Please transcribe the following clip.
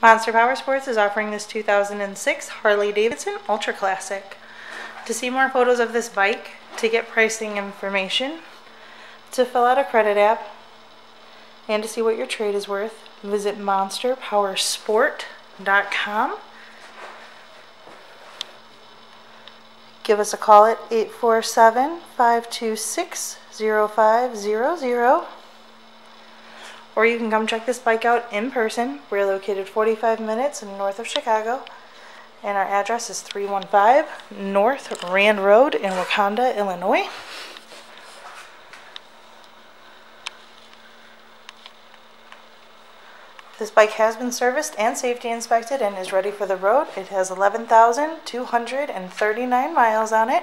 Monster Powersports is offering this 2006 Harley Davidson Ultra Classic. To see more photos of this bike, to get pricing information, to fill out a credit app, and to see what your trade is worth, visit monsterpowersport.com. Give us a call at 847 526 0500 or you can come check this bike out in person. We're located 45 minutes north of Chicago, and our address is 315 North Rand Road in Wauconda, Illinois. This bike has been serviced and safety inspected and is ready for the road. It has 11,239 miles on it.